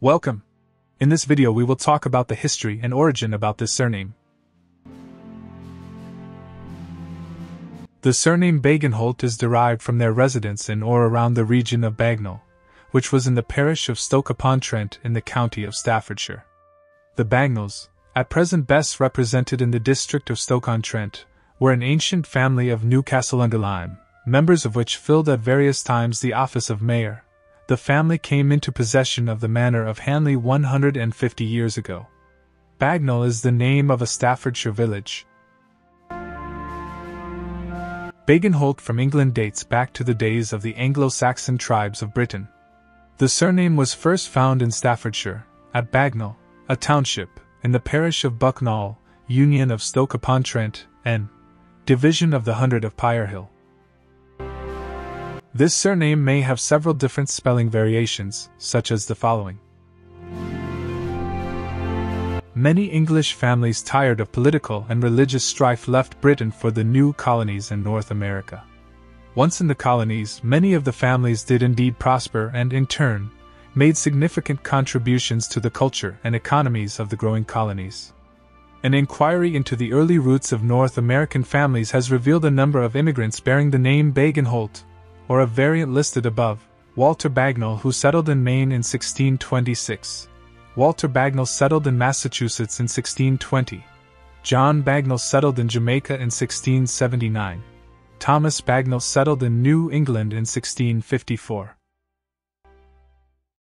Welcome! In this video we will talk about the history and origin about this surname. The surname Bagenholt is derived from their residence in or around the region of Bagnall, which was in the parish of Stoke-upon-Trent in the county of Staffordshire. The Bagnalls, at present best represented in the district of Stoke-on-Trent, were an ancient family of Newcastle-under-Lyme, members of which filled at various times the office of mayor, the family came into possession of the manor of Hanley 150 years ago. Bagnall is the name of a Staffordshire village. Bagenholt from England dates back to the days of the Anglo Saxon tribes of Britain. The surname was first found in Staffordshire, at Bagnall, a township, in the parish of Bucknall, Union of Stoke upon Trent, and Division of the Hundred of Pirehill. This surname may have several different spelling variations, such as the following. Many English families tired of political and religious strife left Britain for the new colonies in North America. Once in the colonies, many of the families did indeed prosper and, in turn, made significant contributions to the culture and economies of the growing colonies. An inquiry into the early roots of North American families has revealed a number of immigrants bearing the name Bagenholt, or a variant listed above, Walter Bagnall, who settled in Maine in 1626. Walter Bagnall settled in Massachusetts in 1620. John Bagnall settled in Jamaica in 1679. Thomas Bagnall settled in New England in 1654.